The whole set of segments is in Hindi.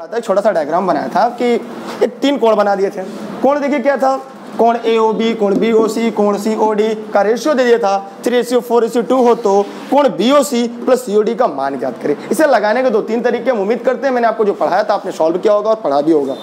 एक छोटा सा डायग्राम बनाया था कि एक तीन कोण बना दिए थे। कोण देखिए क्या था? कोण ए ओ बी कोण बी ओ सी कोण सी ओ डी का रेशियो दे दिया था। Three ratio four ratio two हो तो कोण B O C plus C O D का मान ज्ञात करें। इसे लगाने के दो तीन तरीके हम उम्मीद करते हैं। मैंने आपको जो पढ़ाया था, आपने सॉल्व किया होगा और पढ़ा भी होगा।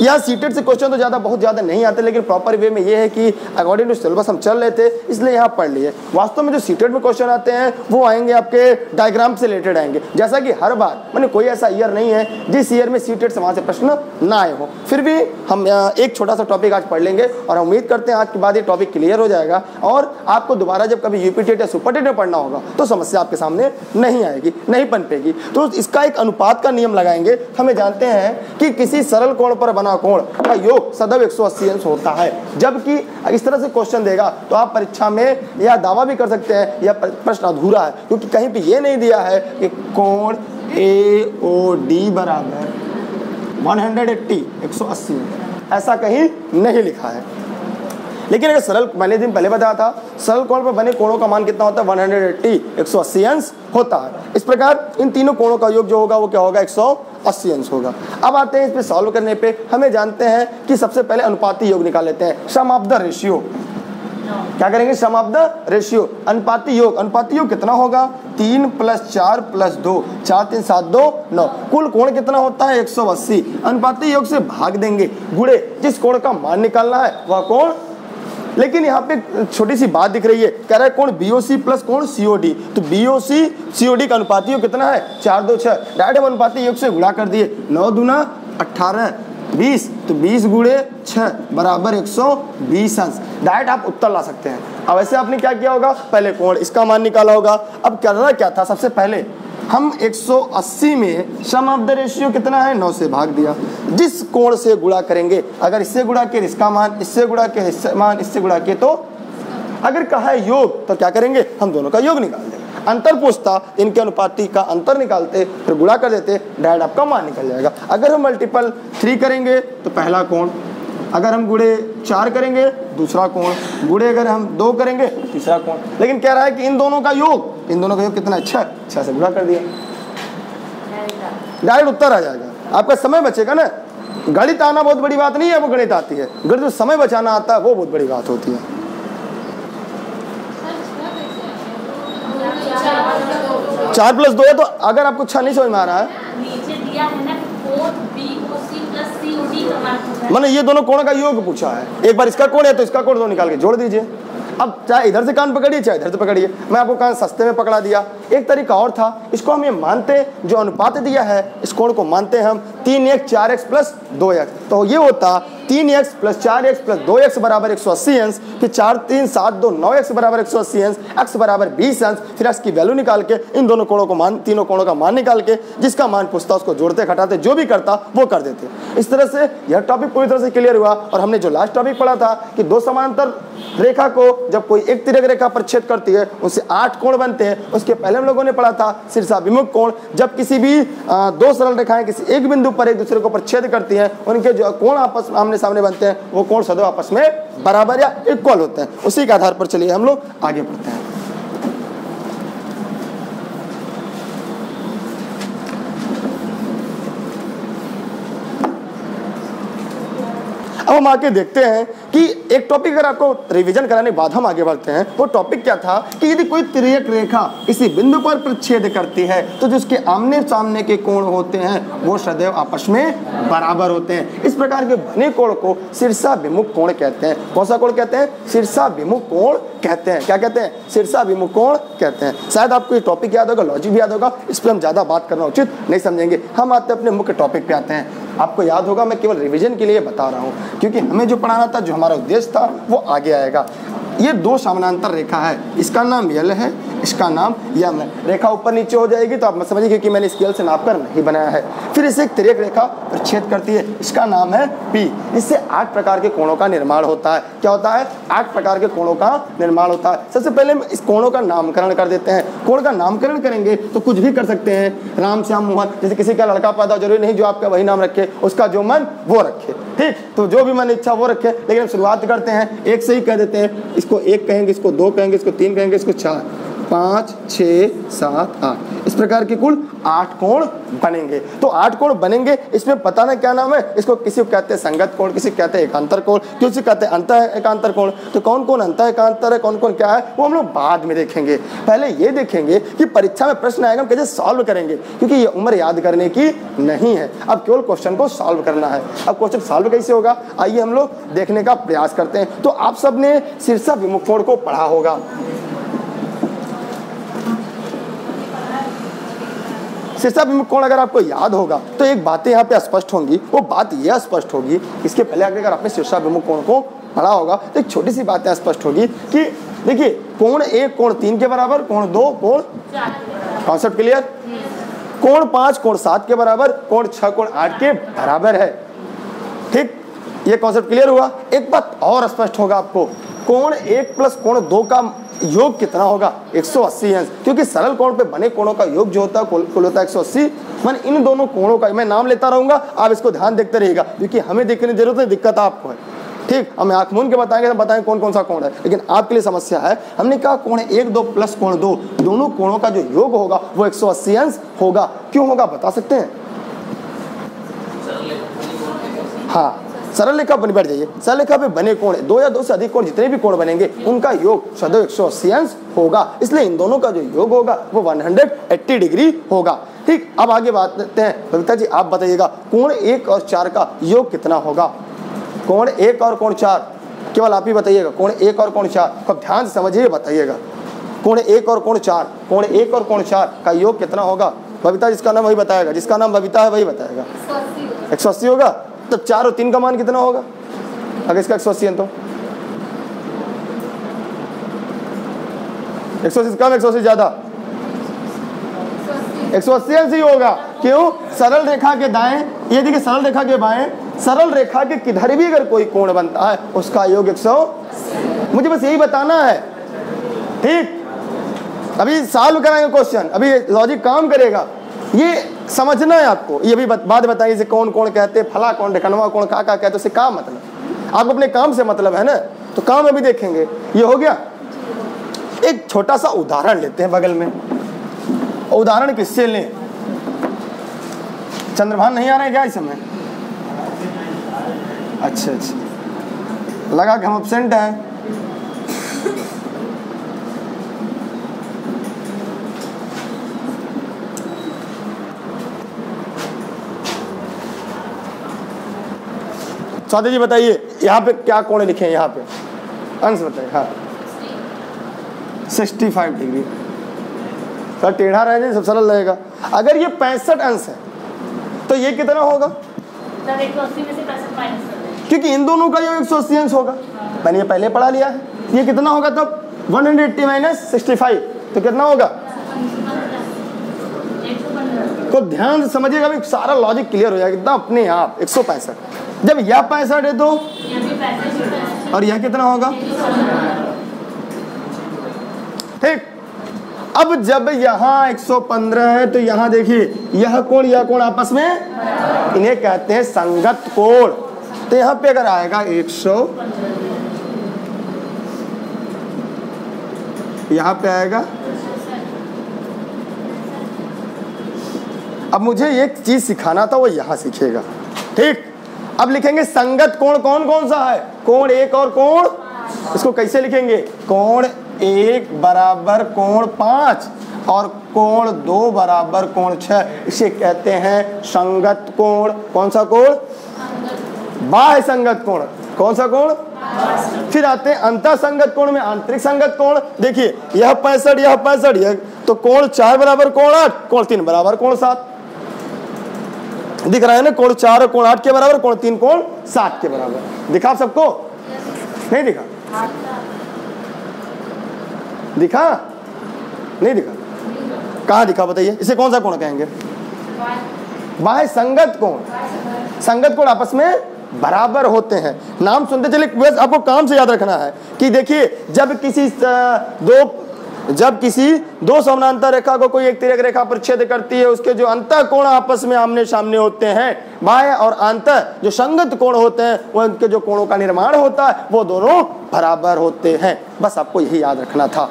यहाँ सीटेड से क्वेश्चन तो ज़्यादा, बहुत ज़्यादा नहीं आते, लेकिन प्रॉपर वे में ये है कि अकॉर्डिंग टू सिलेबस हम चल रहे थे, इसलिए यहाँ पढ़ लिए। वास्तव में जो सीटेड में क्वेश्चन आते हैं, वो आएँगे आपके डायग्राम से रिलेटेड आएँगे। जैसा कि हर बार, मैंने कोई ऐसा ईयर नहीं है जिस ईयर में सीटेड से वहाँ से प्रश्न ना आए हो। फिर भी हम एक छोटा सा टॉपिक आज पढ़ लेंगे और उम्मीद करते हैं आज के बाद ये टॉपिक क्लियर हो जाएगा और आपको दोबारा जब कभी यूपी टेट या सुपर टेट में पढ़ना होगा तो समस्या आपके सामने नहीं आएगी, नहीं पनपेगी तो इसका एक अनुपात का नियम लगाएँगे। हमें जानते हैं कि किसी सरल कोण पर बना कोण का योग सदैव 180 अंश होता है। जबकि इस तरह से क्वेश्चन देगा तो आप परीक्षा में यह दावा भी कर सकते हैं यह प्रश्न अधूरा है, क्योंकि कहीं पर यह नहीं दिया है कि कोण ए ओ डी बराबर 180 180 ऐसा कहीं नहीं लिखा है। लेकिन अगर सरल मैंने दिन पहले बताया था, सरल कोण पर बने कोणों का मान कितना होता है? 180 180 अंश होता है। इस प्रकार इन तीनों कोणों का योग जो होगा, वो क्या होगा? 180 अंश होगा। अब आते हैं इस पे सॉल्व करने पे। हमें जानते हैं कि सबसे पहले अनुपाती योग निकाल लेते हैं। सम ऑफ़ द रेशियो क्या करेंगे? सम ऑफ़ द रेशियो अनुपाती योग। अनुपाती योग कितना होगा? तीन प्लस चार प्लस दो। चार, तीन, सात, दो, नौ। कुल कोण कितना होता है? 180 अनुपाती योग से भाग देंगे। गुड़े, जिस कोण का मान निकालना है, वह कोण? लेकिन यहाँ पे छोटी सी बात दिख रही है। कह रहा है, कौन बीओसी प्लस कौन सीओडी तो बीओसी सीओडी का अनुपाती कितना है? चार दो छह। डायरेक्ट हम अनुपाती योग से गुणा कर दिए। नौ दूना अट्ठारह बीस तो बीस गुड़े छह बराबर एक सौ बीस अंश। डायरेक्ट आप उत्तर ला सकते हैं। अब ऐसे आपने क्या किया होगा? पहले कोण, इसका मान निकाला होगा। अब करना क्या था सबसे पहले? हम 180 में सम ऑफ़ द रेशियो कितना है? 9 से भाग दिया। जिस कोण से गुणा करेंगे, अगर इससे गुणा के इसका मान, इससे गुणा के इससे मान, इससे गुणा के तो अगर कहा है योग तो क्या करेंगे? हम दोनों का योग निकाल देंगे। अंतर पूछता, इनके अनुपाति का अंतर निकालते, फिर गुणा कर देते डायड आपका मान निकल जाएगा। अगर हम मल्टीपल थ्री करेंगे तो पहला कोण अगर हम गुड़े चार करेंगे, दूसरा कोण। गुड़े अगर हम दो करेंगे, तीसरा कोण। लेकिन कह रहा है कि इन दोनों का योग, इन दोनों का योग कितना अच्छा अच्छा से गुणा कर दिया। डायरेक्ट उत्तर आ जाएगा। आपका समय बचेगा ना। गणित आना बहुत बड़ी बात नहीं है, वो गणित आती है। गणित जो समय बचाना आता है, वो बहुत बड़ी बात होती है। चार प्लस दो है तो अगर आपको छह नहीं समझ में आ रहा है। नीचे दिया है ना मैंने ये दोनों कोण का योग पूछा है। एक बार इसका कोण है तो इसका कोण दो निकाल के जोड़ दीजिए। अब चाहे इधर से कान पकड़िए, चाहे इधर से पकड़िए। मैं आपको कान सस्ते में पकड़ा दिया। एक तरीका और था, इसको हम ये मानते, जो अनुपात दिया है, इस कोण को मानते हैं हम। तीन एक, चार एक्स प्लस दो एक्स तो ये होता तीन एक्स प्लस चार एक्स प्लस दो एक्स बराबर एक सौ अस्सी अंश, फिर चार तीन सात दो नौ एक्स बराबर एक सौ अस्सी अंश एक्स बराबर बीस अंश, फिर एक्स की वैल्यू निकाल के इन दोनों कोणों को मान, तीनों कोणों का मान निकाल के जिसका मान पूछता उसको जोड़ते, घटाते, जो भी करता, वो कर देते। इस तरह से यह टॉपिक पूरी तरह से क्लियर हुआ और हमने जो लास्ट टॉपिक पढ़ा था कि दो समांतर रेखा को जब कोई एक तिरक रेखा पर छेद करती है उससे आठ कोण बनते हैं। उसके पहले हम लोगों ने पढ़ा था शीर्षाभिमुख कोण। जब किसी भी दो सरल रेखाएँ किसी एक बिंदु पर एक दूसरे को पर छेद करती हैं, उनके जो कोण आपस आमने सामने बनते हैं, वो कोण सदैव आपस में बराबर या इक्वल होते हैं। उसी के आधार पर चलिए हम लोग आगे बढ़ते हैं। अब हम आके देखते हैं कि एक टॉपिक अगर आपको रिवीजन कराने के बाद हम आगे बढ़ते हैं, वो टॉपिक क्या था कि यदि कोई त्रियक रेखा इसी बिंदु पर प्रतिच्छेद करती है तो जिसके आमने सामने के कोण होते हैं, वो सदैव आपस में बराबर होते हैं। इस प्रकार के बने कोण को शीर्षा विमुख कोण कहते हैं। कौन सा कोण कहते हैं? शीर्षा विमुख कोण कहते हैं। क्या कहते हैं? शीर्षा विमुख कोण कहते हैं। शायद आपको ये टॉपिक याद होगा लॉजिक भी याद होगा, इस पर हम ज़्यादा बात करना उचित नहीं समझेंगे। हम आते अपने मुख्य टॉपिक पे आते हैं। आपको याद होगा, मैं केवल रिवीजन के लिए बता रहा हूँ, क्योंकि हमें जो पढ़ाना था, जो हमारा उद्देश्य था, वो आगे आएगा। ये दो समानांतर रेखा है। इसका नाम यल है इसका नाम यम है। रेखा ऊपर नीचे हो जाएगी तो आप समझिए क्योंकि मैंने स्केल से नाप कर नहीं बनाया है। फिर इसे एक तिरक रेखा छेद करती है। इसका नाम है पी इससे आठ प्रकार के कोणों का निर्माण होता है। क्या होता है? आठ प्रकार के कोणों का निर्माण होता है। सबसे पहले इस कोणों का नामकरण कर देते हैं। कोण का नामकरण करेंगे तो कुछ भी कर सकते हैं। राम श्याम मोहन, जैसे किसी का लड़का पैदा ज़रूरी नहीं जो आपका वही नाम रखे, उसका जो मन वो रखे। ठीक? तो जो भी मन इच्छा वो रखे। लेकिन हम शुरुआत करते हैं। एक से ही कह देते हैं। इसको एक कहेंगे, इसको दो कहेंगे, इसको तीन कहेंगे, इसको चार। पाँच, छ, सात, आठ। इस प्रकार के कुल आठ कोण बनेंगे। तो आठ कोण बनेंगे, इसमें पता ना क्या नाम है, इसको किसी को कहते हैं संगत कोण, किसी को कहते हैं एकांतर कोण, किसी कहते हैं अंत एकांतर कोण। तो कौन कौन अंत एकांतर है, कौन कौन क्या है, वो हम लोग बाद में देखेंगे। पहले ये देखेंगे कि परीक्षा में प्रश्न आएगा, हम कैसे सॉल्व करेंगे, क्योंकि ये उम्र याद करने की नहीं है। अब केवल क्वेश्चन को सॉल्व करना है। अब क्वेश्चन सॉल्व कैसे होगा? आइए हम लोग देखने का प्रयास करते हैं। तो आप सबने शीर्षा विमुख कोण को पढ़ा होगा। शीर्षाभिमुख कोण अगर आपको याद होगा तो एक बातें यहाँ पे स्पष्ट होंगी, वो बात यह स्पष्ट होगी, इसके पहले अगर आपने शीर्षाभिमुख कोण को पढ़ा होगा तो एक छोटी सी बातें स्पष्ट होगी कि देखिए, कोण एक, कोण तीन के बराबर, कोण दो, कोण कॉन्सेप्ट क्लियर कोण पाँच, कोण सात के बराबर, कोण छह, कोण आठ के बराबर है। ठीक? ये कॉन्सेप्ट क्लियर हुआ? एक बात और स्पष्ट होगा आपको, कोण एक प्लस कोण दो का योग कितना होगा? 180 अंश क्योंकि सरल कोण पे बने कोणों का योग जो होता है, कुल कुल होता है 180 मैंने इन दोनों कोणों का, मैं नाम लेता रहूँगा, आप इसको ध्यान देखते रहिएगा, क्योंकि हमें देखने की ज़रूरत है दिक्कत आपको है। ठीक? हम आँख मून के बताएँगे तो बताएँगे कौन कौन सा कोण है। लेकिन आपके लिए समस्या है, हमने कहा कोण एक, दो, प्लस कोण दो। दोनों कोणों का जो योग होगा, वो 180 अंश होगा। क्यों होगा, बता सकते हैं? हाँ। सरल रेखा बन बैठ जाइए। सरल रेखा पे बने कोण दो या दो से अधिक कोण, जितने भी कोण बनेंगे, उनका योग सदैव एक सौ अस्सी अंश होगा। इसलिए इन दोनों का जो योग होगा, वो 180 डिग्री होगा। ठीक, अब आगे बात करते हैं। बबीता जी, आप बताइएगा, कोण एक और चार का योग कितना होगा? कोण एक और कोण चार? केवल आप ही बताइएगा, कोण एक और कोण चार? अब ध्यान से समझिए, बताइएगा। कोण एक और कोण चार, कोण एक और कोण चार का योग कितना होगा? बबीता जिसका नाम वही बताएगा, जिसका नाम बबीता है, वही बताएगा। एक सौ अस्सी होगा। तो चार और तीन का मान कितना होगा? अगर इसका एक सौ अस्सी तो। एक सौ अस्सी कम, एक सौ अस्सी ज़्यादा। एक सौ अस्सी ही होगा। क्यों? सरल रेखा के दाएँ, ये देखिए सरल रेखा के बाएँ, सरल रेखा के किधर भी अगर कोई कोण बनता है, उसका योग एक सौ। मुझे बस यही बताना है। ठीक? अभी सॉल्व कराएँगे क्वेश्चन अभी लॉजिक काम करेगा। ये समझना है आपको। ये भी बात बताइए इसे कौन कौन कहते हैं? फला कौन, ढकनवा कौन, का का कहते उसे काम मतलब आपको अपने काम से मतलब है ना? तो काम अभी देखेंगे। ये हो गया। एक छोटा सा उदाहरण लेते हैं बगल में। उदाहरण किससे लें? चंद्रभान नहीं आ रहे क्या इस समय? अच्छा अच्छा। लगा कि हम अपसेंट हैं। स्वाति जी बताइए यहाँ पे क्या कोण लिखे हैं यहाँ पे? अंश बताइए हाँ। Sixty five degree. तो टेढ़ा रह जाए सब सरल रहेगा। अगर ये पैंसठ अंश है तो ये कितना होगा? क्योंकि इन दोनों का ये एक सौ अस्सी अंश होगा। मैंने ये पहले पढ़ा लिया है। ये कितना होगा तब? One hundred eighty minus sixty five. तो कितना होगा? तो ध्यान से समझिएगा सारा लॉजिक क्लियर हो जाएगा। एकदम अपने आप एक सौ पैंसठ। जब यह पैंसठ है तो और यह कितना होगा? ठीक। अब जब यहाँ 115 है तो यहाँ देखिए यह कोण यह कोण आपस में इन्हें कहते हैं संगत कोण। तो यहाँ पे अगर आएगा 100 यहाँ पे आएगा। अब मुझे एक चीज़ सिखाना था वो यहाँ सीखेगा। ठीक। अब लिखेंगे संगत कोण कौन कौन सा है? कोण एक और कोण? इसको कैसे लिखेंगे? कोण एक बराबर कोण पाँच और कोण दो बराबर कोण छ इसे कहते हैं संगत कोण। कौन सा कोण? बाह्य संगत कोण। कौन सा कोण? फिर आते हैं अंत संगत कोण में आंतरिक संगत कोण। देखिए, यह पैंसठ यह पैंसठ तो कोण चार बराबर कोण आठ, कोण तीन बराबर कोण सात। दिख रहा है ना? कोण चार और कोण आठ के बराबर, कोण तीन, कोण सात के बराबर। दिखा सबको? नहीं दिखा? दिखा? नहीं दिखा? कहा दिखा बताइए? इसे कौन सा कोण कहेंगे? बाह्य संगत कोण? संगत कोण आपस में बराबर होते हैं। नाम सुनते चले बस आपको काम से याद रखना है कि देखिए, जब किसी दो जब किसी दो समानांतर रेखा को कोई एक तिरक रेखा पर छेद करती है, उसके जो अंत कोण आपस में आमने सामने होते हैं बाह्य और अंत जो संगत कोण होते हैं वो उनके जो कोणों का निर्माण होता है, वो दोनों बराबर होते हैं। बस आपको यही याद रखना था।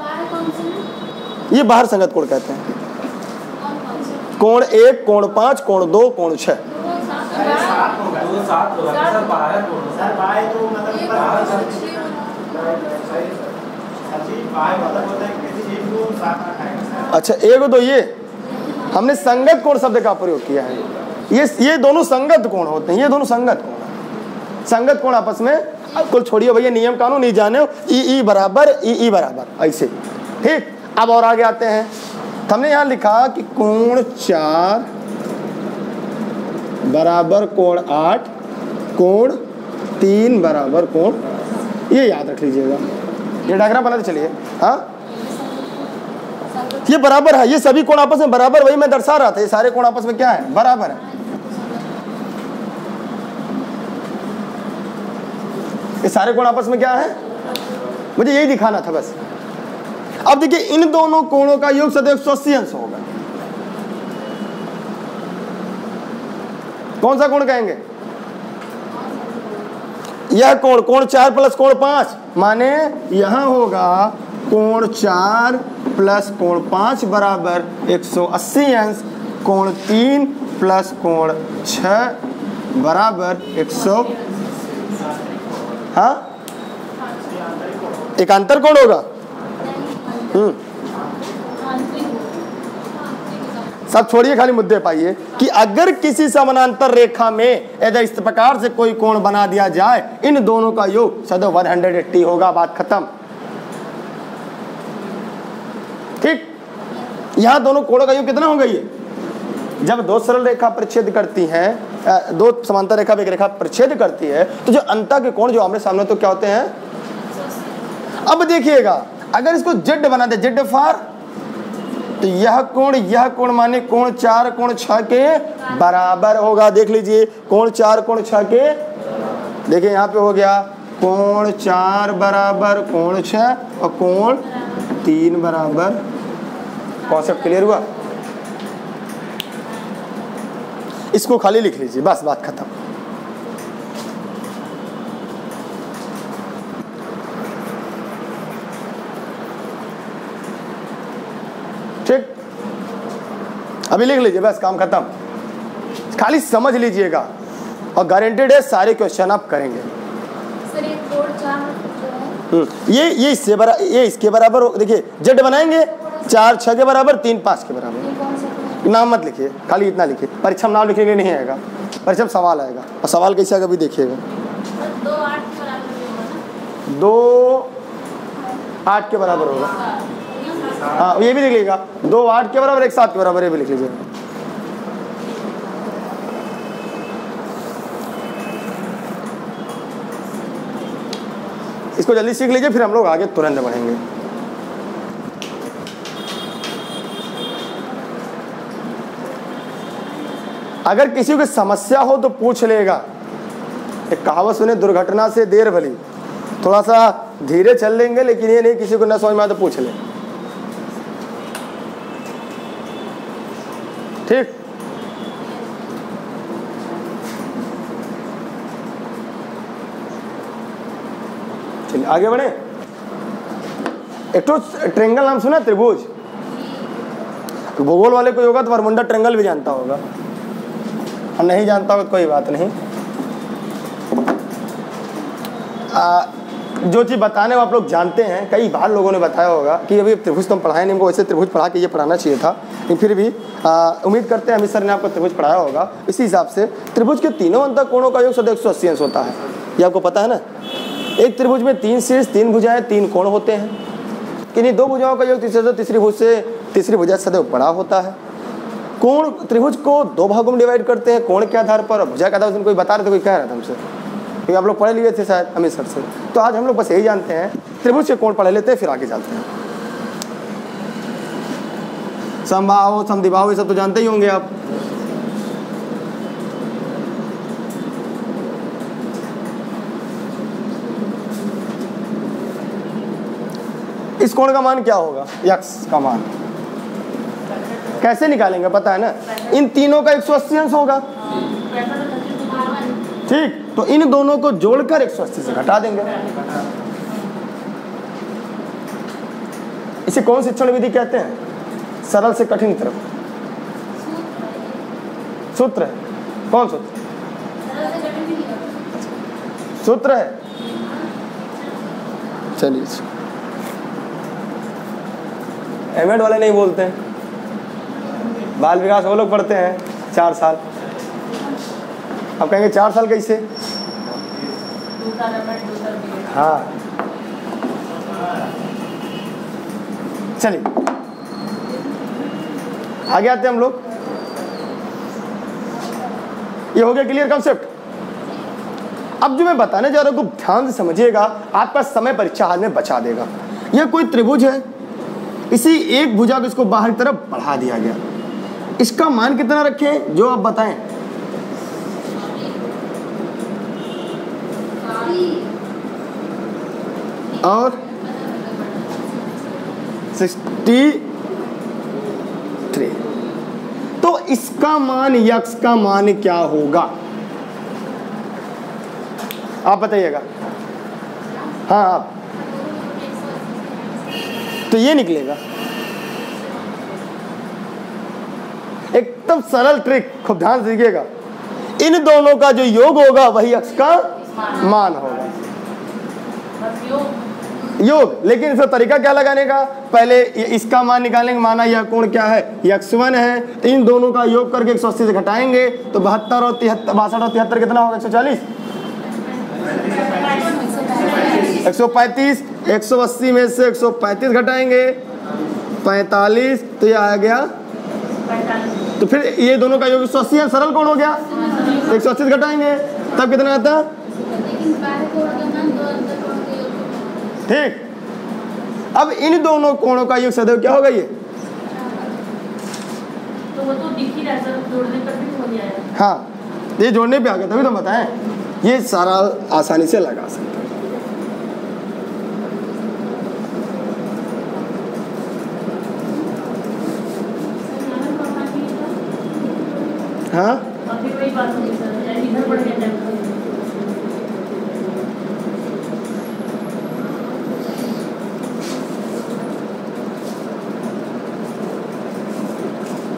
ये बाहर संगत कोण कहते हैं। कोण एक, कोण पाँच, कोण दो, कोण छह। अच्छा एक तो ये। हमने संगत कोण शब्द का प्रयोग किया है। ये ये दोनों संगत कोण होते हैं, ये दोनों संगत कोण संगत कोण आपस में, कुल छोड़िए भैया, नियम कानून, नहीं जाने हो, ई ई बराबर, ई ई बराबर, ऐसे। ठीक? अब और आगे आते हैं। हमने यहाँ लिखा कि कोण चार बराबर कोण आठ, कोण तीन बराबर कोण, ये याद रख लीजिएगा। ये डायग्राम बनाते चलिए। हाँ? ये बराबर है, ये सभी कोण आपस में बराबर, वही मैं दर्शा रहा था, ये सारे कोण आपस में क्या है? बराबर है। ये सारे कोण आपस में क्या है? मुझे यही दिखाना था बस। अब देखिए, इन दोनों कोणों का योग सदैव एक सौ अस्सी अंश होगा। कौन सा कोण कहेंगे? यह कोण कोण चार प्लस कोण पाँच, माने यहाँ होगा कोण चार प्लस कोण पाँच बराबर 180 अंश, कोण तीन प्लस कोण छ बराबर 100 हाँ? एक अंतर कोण होगा? हम्म। सब छोड़िए खाली मुद्दे पाइए कि अगर किसी समानांतर रेखा में यदि इस प्रकार से कोई कोण बना दिया जाए, इन दोनों का योग सदैव 180 होगा, बात खत्म ठीक यहाँ दोनों कोणों का योग कितना होगा ये जब दो सरल रेखा परिच्छेद करती हैं दो समांतर रेखा, एक रेखा परिच्छेद करती है तो जो अंतर के कोण जो आमने सामने तो क्या होते हैं? अब देखिएगा, अगर इसको जेड बना दे, जेड फार तो यह कोण यह कोण माने कोण चार, कोण छह के बराबर होगा। देख लीजिए, कोण चार, कोण छह के, देखिए यहाँ पे हो गया, कोण चार बराबर कोण छह और कोण तीन बराबर कॉन्सेप्ट क्लियर हुआ? इसको खाली लिख लीजिए बस बात खत्म। ठीक? अभी लिख लीजिए बस काम खत्म। खाली समझ लीजिएगा और गारंटेड है सारे क्वेश्चन आप करेंगे। सर ये है। हम्म, ये ये इससे बरा ये इसके बराबर देखिए जेड बनाएँगे चार छः के बराबर तीन पाँच के बराबर। नाम मत लिखिए खाली इतना लिखिए। परीक्षा में नाम लिखने के लिए नहीं आएगा। परीक्षा में सवाल आएगा। और सवाल कैसे आएगा भी देखिएगा। दो आठ के बराबर होगा दो आठ के बराबर होगा। हाँ ये भी लिख लीजिएगा। दो आठ के बराबर एक सात के बराबर ये भी लिख लीजिएगा इसको जल्दी सीख लीजिए फिर हम लोग आगे तुरंत बढ़ेंगे। अगर किसी को समस्या हो तो पूछ लेगा। एक कहावत सुने, दुर्घटना से देर भली। थोड़ा सा धीरे चल लेंगे, लेकिन ये नहीं किसी को न समझ में आए तो पूछ ले। ठीक? चलिए, आगे बढ़े। एक तो ट्रेंगल नाम सुना त्रिभुज? भूगोल वाले कोई होगा तो बरमुंडा ट्रेंगल भी जानता होगा। और नहीं जानता तो कोई बात नहीं। आ, जो चीज़ बताने वो आप लोग जानते हैं कई बार लोगों ने बताया होगा कि अभी त्रिभुज तो हम पढ़ाए नहीं हमको वैसे त्रिभुज पढ़ा के ये पढ़ाना चाहिए था लेकिन फिर भी उम्मीद करते हैं अमित सर ने आपको त्रिभुज पढ़ाया होगा। इसी हिसाब से त्रिभुज के तीनों अंतर कोणों का योग सदैव एक सौ अस्सी अंश होता है। ये आपको पता है ना? एक त्रिभुज में तीन शीर्ष तीन भुजाएँ तीन कोण होते हैं। किन्हीं दो भुजाओं का योग तीसरे तीसरी भुज से तीसरी भुजा सदैव बड़ा होता है। कोण त्रिभुज को दो भागों में डिवाइड करते हैं, कोण के आधार पर? भुजा के आधार पर कोई बता रहे थे, कोई कह रहा था हमसे। क्योंकि आप लोग पढ़े लिए थे शायद अमित सर से। तो आज हम लोग बस यही जानते हैं, त्रिभुज के कोण पढ़ लेते हैं, फिर आगे चलते हैं। समबाहु समदिबाहु ये सब तो जानते ही होंगे आप। इस कोण का मान क्या होगा? यक्स का मान। कैसे निकालेंगे पता है ना? इन तीनों का 180 अंश होगा। ठीक? तो इन दोनों को जोड़कर 180 से घटा देंगे। इसे कौन शिक्षण विधि कहते हैं? सरल से कठिन तरफ़। सूत्र है। कौन सूत्र? से। सूत्र है। चलिए। एम वाले नहीं बोलते। हैं बाल विकास वो लोग पढ़ते हैं, चार साल। अब कहेंगे चार साल कैसे? हाँ। चलिए। आगे आते हैं हम लोग। ये हो गया क्लियर कॉन्सेप्ट अब जो मैं बताने जा रहा हूँ ध्यान से समझिएगा, आपका समय परीक्षा हाल में बचा देगा। यह कोई त्रिभुज है? इसी एक भुजा को इसको बाहर की तरफ़ बढ़ा दिया गया। इसका मान कितना रखें, जो आप बताएँ? और सिक्सटी थ्री तो इसका मान, यक्स का मान क्या होगा? आप बताइएगा। हाँ आप। तो ये निकलेगा। एकदम सरल ट्रिक खूब ध्यान से देखिएगा इन दोनों का जो योग होगा, वही अक्ष का मान होगा। योग, लेकिन इसका तरीका क्या लगाने का? पहले इसका मान निकालेंगे, माना यह कोण क्या है? यक्स वन है। तो इन दोनों का योग करके एक सौ अस्सी से घटाएँगे तो बहत्तर और तिहत्तर, बासठ और तिहत्तर कितना होगा? एक सौ चालीस। एक सौ पैंतीस। एक सौ अस्सी में से एक सौ पैंतीस घटाएँगे। पैंतालीस तो यह आ गया तो फिर ये दोनों का योग एक सौ अस्सी है सरल कौन हो गया? एक सौ अस्सी घटाएँगे। तब कितना आता कोण कोण। ठीक। अब इन दोनों कोणों का योग सदैव क्या होगा ये? तो वो तो दिख ही रहा है जोड़ने पर भी हो जाएगा हाँ। ये जोड़ने पे आ गया तभी तो बताएँ। ये सारा आसानी से लगा सकते हैं हाँ और फिर वही बात होगी सर यानी इधर बढ़ गया टाइम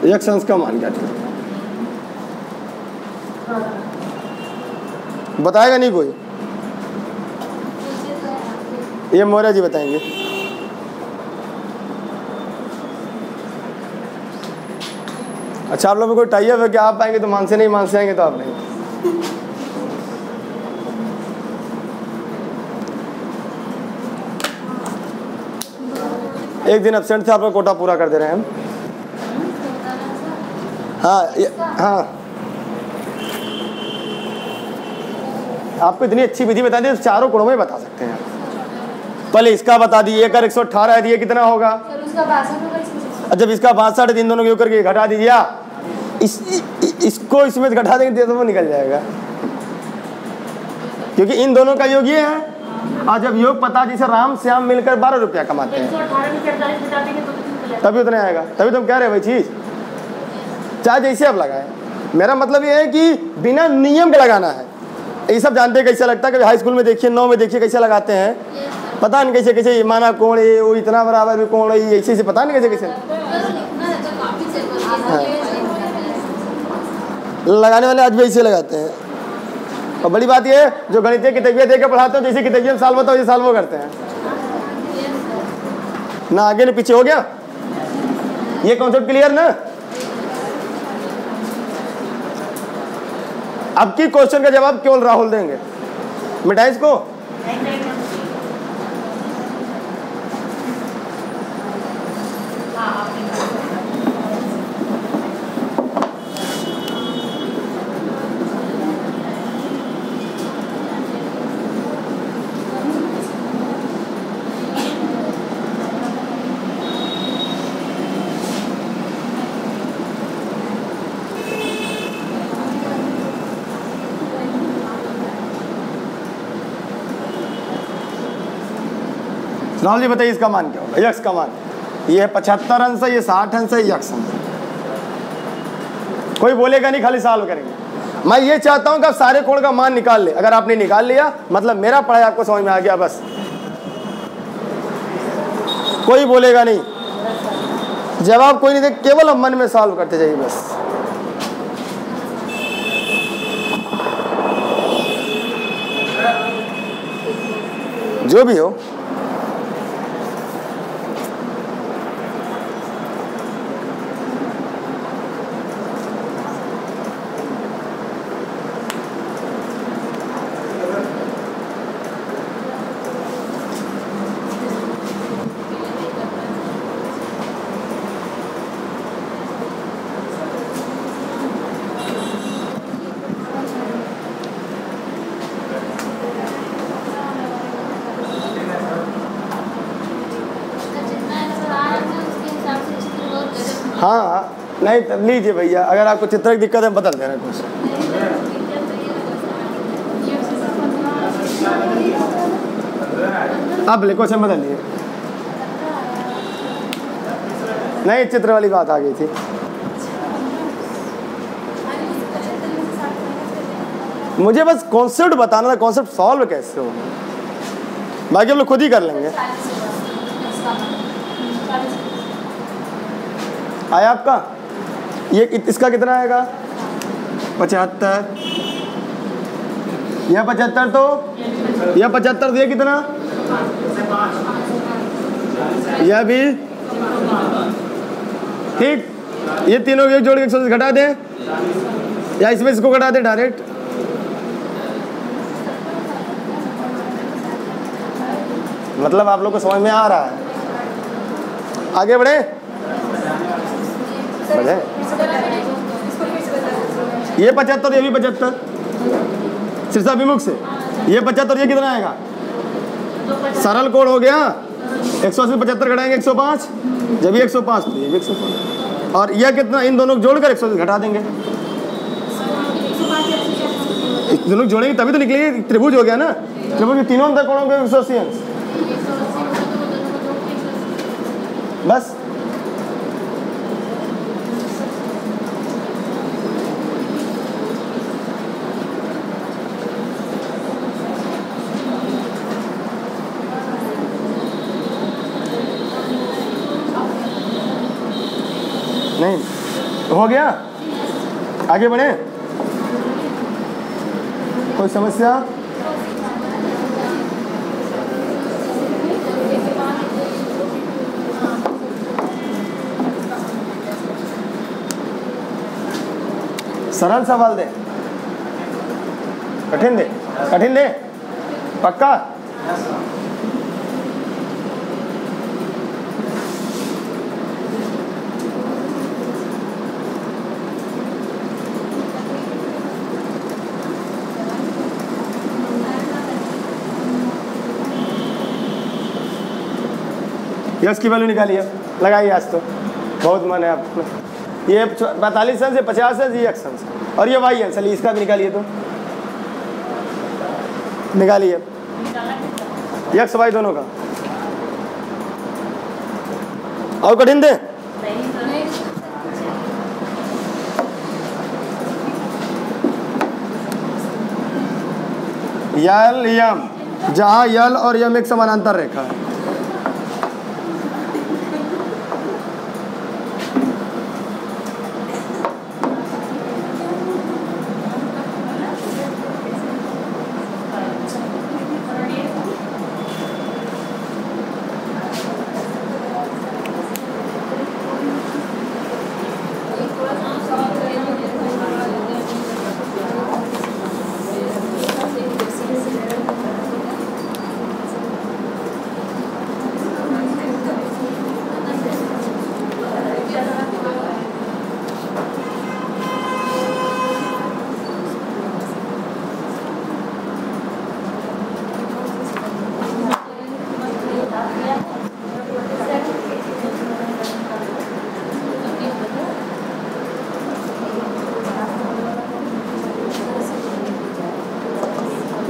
यक्ष अंश का मान क्या था बताएगा नहीं कोई। ये मौर्य जी बताएँगे अच्छा आप लोगों कोई टाइप है कि आप आएँगे तो मान से नहीं मान से आएँगे तो आप नहीं। एक दिन एबसेंट थे आपका कोटा पूरा कर दे रहे हैं। हम हाँ हाँ। आपको इतनी अच्छी विधि बता दी तो चारों कोणों में बता सकते हैं। पहले इसका बता दिए एक एक सौ अठारह दिए कितना होगा? जब इसका बासठ तीन दोनों के योग करके घटा दीजिए। इस इ, इसको इसमें घटा देंगे तो वो निकल जाएगा। क्योंकि इन दोनों का योग ये है। और जब योग पता जैसे राम श्याम मिलकर बारह रुपया कमाते हैं। तो तभी उतना आएगा। तभी तुम कह रहे हो भाई चीज़। चाहे जैसे आप लगाए। मेरा मतलब ये है कि बिना नियम के लगाना है। ये सब जानते हैं कैसे लगता है? कि हाई स्कूल में देखिए, नौ में देखिए कैसे लगाते हैं? पता नहीं कैसे कैसे माना कोण, ये, वो इतना बराबर भी कोण, ये, ऐसे ऐसे, पता नहीं कैसे कैसे? है। हाँ। लगाने वाले आज भी ऐसे लगाते हैं। और बड़ी बात ये है, जो गणितीय किताबियाँ दे के पढ़ाते हो, जैसे किताबियाँ में साल बताओ साल वो करते हैं। ना, आगे ना पीछे हो गया? ये कॉन्सेप्ट क्लियर ना? अब की क्वेश्चन का जवाब केवल राहुल देंगे। मिठाई इसको? राहुल जी बताइए, इसका मान क्या होगा? यक्स का मान। ये है पचहत्तर अंश है, ये साठ अंश है यक्स अंश कोई बोलेगा नहीं, खाली साल करेंगे। मैं ये चाहता हूँ कि आप सारे कोण का मान निकाल ले। अगर आपने निकाल लिया मतलब मेरा पढ़ाई आपको समझ में आ गया, बस। कोई बोलेगा नहीं। जवाब कोई नहीं दे, केवल हम मन में सॉल्व करते जाइए, बस। जो भी हो जितना नज़र आ रहा है उसके हिसाब से चित्र बहुत गजब हाँ हाँ तब लीजिए भैया, अगर आपको चित्र की दिक्कत है, बदल देना कुछ। अब लिखो से बदल लिए नहीं, चित्र वाली बात आ गई थी। मुझे बस कॉन्सेप्ट बताना था कॉन्सेप्ट सॉल्व कैसे हो बाकी हम लोग खुद ही कर लेंगे। आया आपका? ये इसका कितना आएगा? पचहत्तर। यह पचहत्तर तो? यह पचहत्तर तो ये कितना? यह भी? ठीक। ये तीनों एक जोड़ के एक सौ घटा दें। या इसमें इसको घटा दें डायरेक्ट। मतलब आप लोग को समझ में आ रहा है। आगे बढ़े। बढ़े। ये पचहत्तर, ये भी पचहत्तर। शीर्षाभिमुख से। ये पचहत्तर, ये कितना आएगा? सरल कोड हो गया। एक सौ अस्सी पचहत्तर घटाएँगे, एक सौ पाँच। जब ये एक सौ पाँच तो ये भी एक सौ पाँच। और यह कितना, इन दोनों को जोड़कर एक सौ अस्सी घटा देंगे। दोनों जोड़ेंगे, तभी तो निकलेगी, त्रिभुज हो गया ना। त्रिभुज तीनों अंतर कोणों के एक सौ अस्सी अंश। बस नहीं हो गया? आगे बढ़े। कोई समस्या? सरल सवाल दे। कठिन दे कठिन दे। पक्का? यस की वैल्यू निकालिए। लगाइए आज तो। बहुत मन है आपको। ये पैंतालीस अंश ये पचास अंश ये एक्स अंश और ये वाई अंश इसका भी निकालिए तो। निकालिए। यक्स वाई दोनों का। और कठिन दे। यल यम जहाँ यल और यम एक समानांतर रेखा है।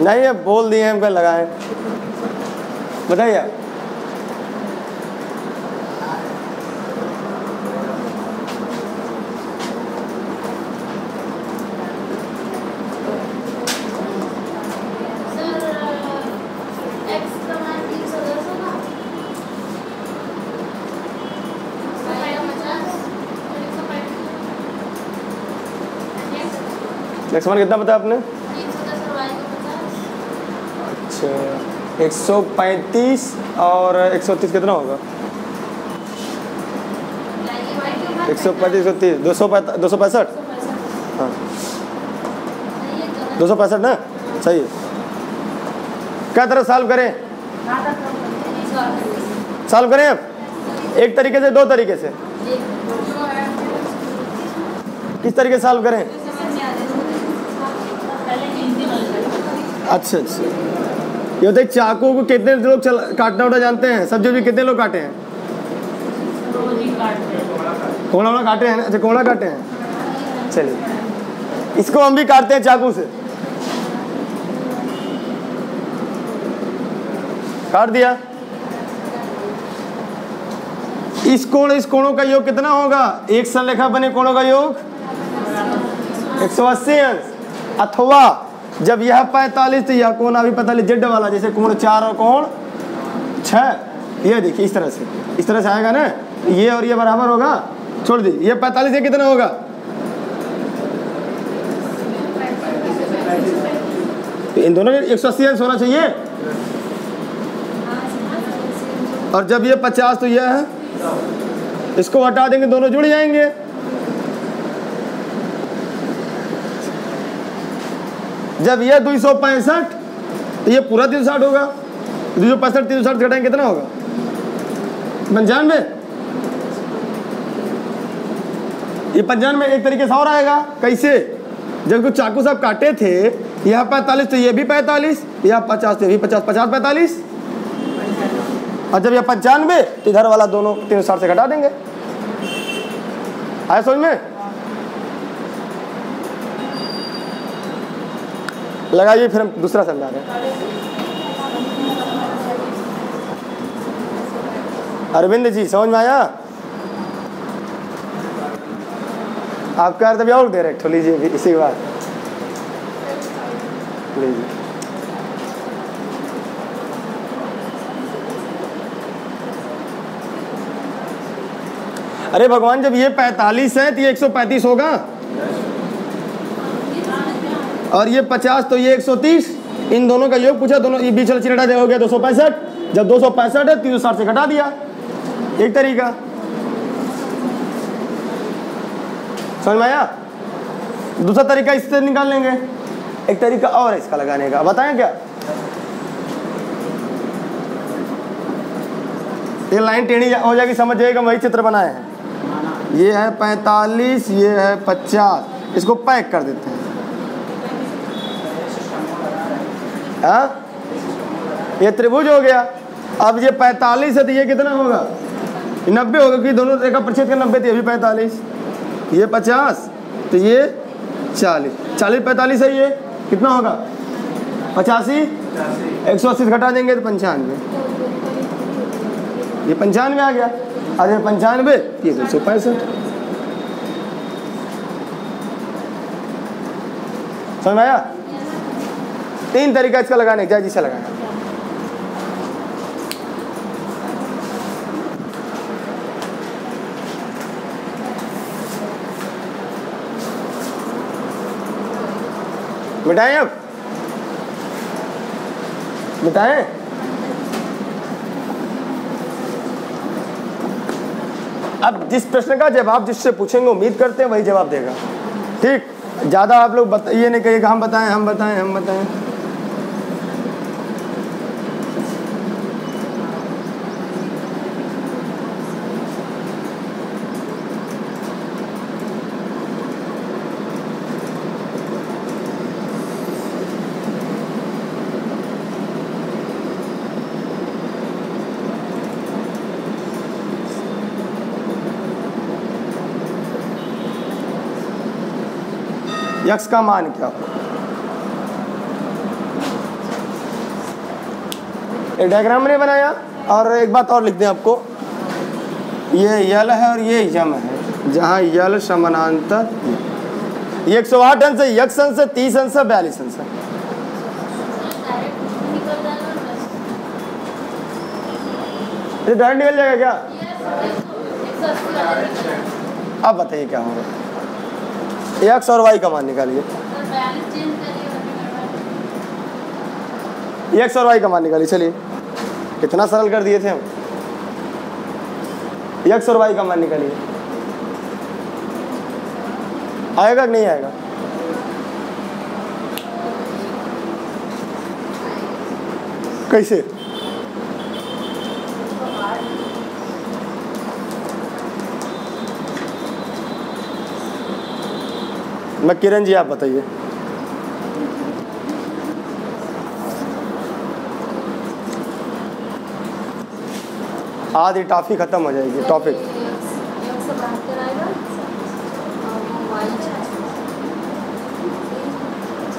नहीं ये बोल दिए हम पे लगाए बताइए कितना बताया आपने? 135 और 130 कितना होगा? 135 130 दो सौ दो सौ पैंसठ? हाँ। दो सौ पैंसठ ना? सही है। क्या तरह सॉल्व करें? सॉल्व करें आप? एक तरीके से दो तरीके से। किस तरीके से सॉल्व करें? अच्छा अच्छा। ये होता है चाकू को कितने लोग काटना उठा जानते हैं? सब्ज़ी भी कितने लोग काटे हैं? कोड़ा वाला काटे हैं अच्छा कोड़ा काटे हैं। चलिए। इसको हम भी काटते हैं चाकू से। काट दिया। इस कोण, इस कोणों का योग कितना होगा? एक संलेखा बने कोणों का योग? 180 अंश। अथवा जब यह 45 तो यह कोण अभी पता नहीं जेड वाला, जैसे कोण चार और कोण ये देखिए, इस तरह से, इस तरह से आएगा ना? ये और ये बराबर होगा? छोड़ दीजिए, ये 45 ये कितना होगा? तो इन दोनों में एक सौ अस्सी अंश होना चाहिए। और जब ये पचास तो यह है, इसको हटा देंगे, दोनों जुड़ जाएँगे। जब ये दो सौ पैंसठ तो ये पूरा तीन साठ होगा। दो सौ पैंसठ, तीन सौ साठ घटाएँगे, कितना होगा? पंचानवे। ये पंचानवे एक तरीके से और आएगा। कैसे? जब कुछ चाकू साहब काटे थे, यह पैंतालीस तो ये भी पैंतालीस, यह पचास तो ये भी पचास पचास, पैंतालीस। और जब यह पंचानवे तो इधर वाला दोनों तीन सौ साठ से घटा देंगे। आया समझ में? लगाइए, फिर हम दूसरा समझा रहे हैं। अरविंद जी, समझ में आया? आपका अर्थ अभी और दे रहे लीजिए अभी इसी बाद। लीजिए। अरे, भगवान, जब ये 45 है तो ये 135 होगा। और ये 50 तो ये 130 इन दोनों का योग पूछा, दोनों, ये बीच वाला चिन्हटा हो गया दो सौ पैंसठ। जब दो सौ पैंसठ है, तीन सौ साठ से घटा दिया। एक तरीका। समझ में आया? दूसरा तरीका इससे निकाल लेंगे। एक तरीका और है इसका लगाने का। बताएँ क्या? ये लाइन टेढ़ी हो जाएगी, समझ जाएगा, वही चित्र बनाए हैं। ये है पैंतालीस, ये है पचास। इसको पैक कर देते हैं। हाँ ये त्रिभुज हो गया। अब ये पैंतालीस है तो ये कितना होगा? नब्बे होगा क्योंकि दोनों रेखा प्रच्छेद का नब्बे तो ये भी पैंतालीस। ये पचास तो ये चालीस। चालीस पैंतालीस है ये। कितना होगा? पचासी? एक सौ अस्सी घटा देंगे तो पंचानवे। ये पंचानवे आ गया। और ये पंचानवे, ये दो सौ पैंसठ। समझ आया? तीन तरीका इसका लगाने का जिसे लगाना। मिटाएँ अब? मिटाएँ अब जिस प्रश्न का जवाब जिससे पूछेंगे, उम्मीद करते हैं वही जवाब देगा। ठीक? ज़्यादा आप लोग ये नहीं कहिएगा, हम बताएँ हम बताएँ हम बताएँ। यक्स का मान क्या होगा एक डायग्राम मैंने बनाया और एक बात और लिख दें आपको। ये यल है और ये यम है जहाँ यल समानांतर ये एक सौ आठ अंश है यक्स अंश है तीस अंश है बयालीस अंश है। डायरेक्ट निकल ये जाएगा क्या? ये अब बताइए क्या होगा। एक्स और वाई का मान निकालिए। एक्स और वाई का मान निकालिए, चलिए। कितना सरल कर दिए थे हम। एक्स और वाई का मान निकालिए। आएगा कि नहीं आएगा? कैसे? मैं किरण जी, आप बताइए। आधी टॉफी खत्म हो जाएगी टॉपिक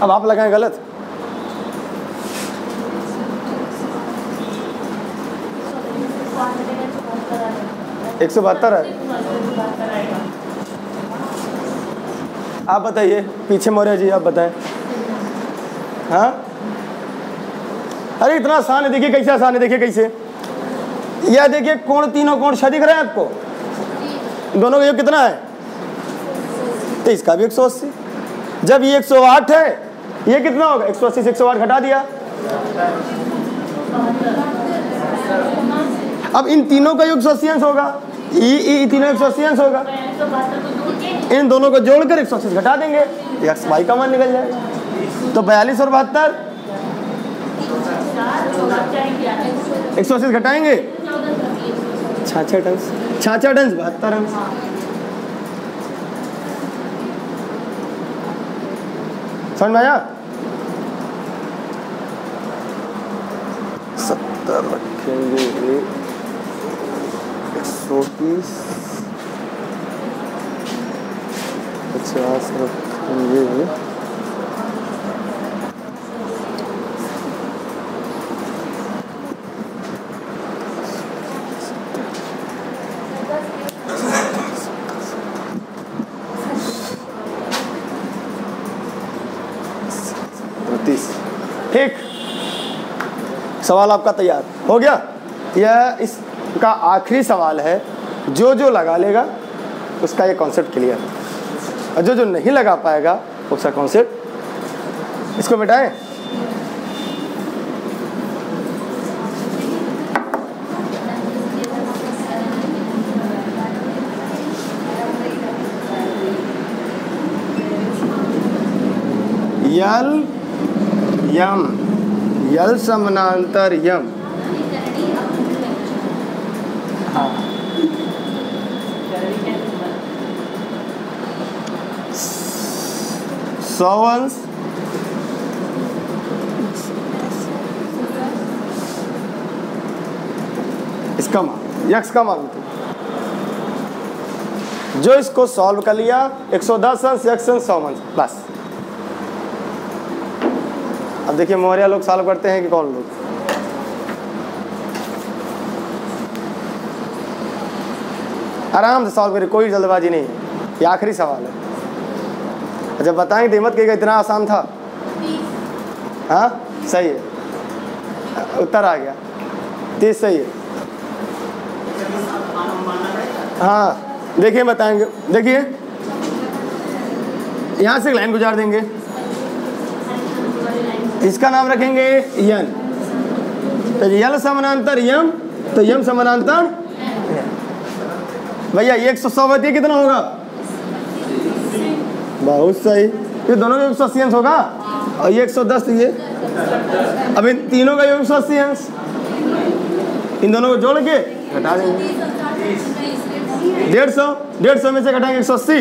अब आप लगाएँ गलत। एक सौ बहत्तर है। आप बताइए, पीछे मौर्य जी, आप बताएँ। हाँ? अरे, इतना आसान है, देखिए कैसे आसान है, देखिए कैसे। यह देखिए, कौन तीनों, कौन शादी कराए आपको? दोनों का योग कितना है? तो इसका भी एक सौ अस्सी। जब ये एक सौ आठ है, ये कितना होगा? एक सौ अस्सी से एक सौ आठ घटा दिया। अब इन तीनों का योग सौ अस्सी अंश होगा ई तीनों एक सौ अस्सी अंश होगा। इन दोनों को जोड़कर एक सौ अस्सी घटा देंगे। एक्स वाई का मान निकल जाएगा तो बयालीस और बहत्तर। एक सौ अस्सी घटाएँगे। छाछठ अंश। छाछठ अंश, बहत्तर अंश। समझ आया? सत्तर रखेंगे। एक सौ तीस। पचास तीस ठीक। सवाल आपका तैयार। हो गया? यह इसका आखिरी सवाल है। जो जो लगा लेगा, उसका ये कॉन्सेप्ट क्लियर है। और जो जो नहीं लगा पाएगा उसका कॉन्सेप्ट इसको मिटाएँ। यल, यम, यल समानांतर यम। सौ अंश इसका मान यक्स का मान जो इसको सॉल्व कर लिया। 110 अंश यक्स अंश सौ अंश बस। अब देखिए मौर्य लोग सॉल्व करते हैं कि कौन लोग? आराम से सॉल्व करिए, कोई जल्दबाजी नहीं ये आखिरी सवाल है। बताएँगे तो हिम्मत कहिएगा इतना आसान था। हाँ? सही है। उत्तर आ गया। तीस सही है। हाँ देखिए, बताएँगे। देखिए। यहाँ से लाइन गुजार देंगे। इसका नाम रखेंगे यन। तो यल समानांतर यम तो यम समानांतर भैया, एक सौ सौ बतिए कितना होगा? बहुत सही। ये दोनों का एक सौ अस्सी होगा? और ये एक सौ दस ये। अब इन तीनों का एक सौ अस्सी इन दोनों को जोड़ के घटा देंगे। डेढ़ सौ। डेढ़ सौ में से घटाएँगे एक सौ अस्सी।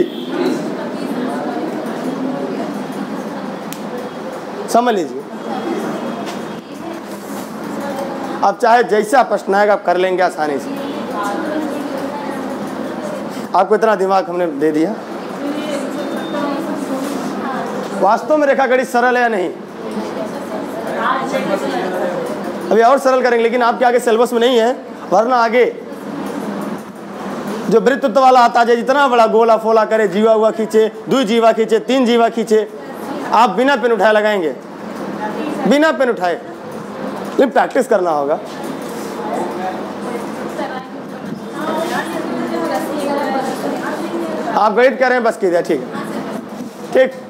समझ लीजिए। आप चाहे जैसा प्रश्न आएगा, आप कर लेंगे आसानी से। आपको इतना दिमाग हमने दे दिया। वास्तव में रेखा गणित सरल है या नहीं? अभी और सरल करेंगे, लेकिन आपके आगे सिलेबस में नहीं है, वरना आगे। जो वृत्तत्व वाला आता है, जितना बड़ा गोला फोला करे, जीवा हुआ खींचे, दो जीवा खींचे, तीन जीवा खींचे, आप बिना पेन उठाए लगाएँगे। बिना पेन उठाए। लेकिन प्रैक्टिस करना होगा। आप रहे हैं, बस कीजिए, ठीक है। ठीक।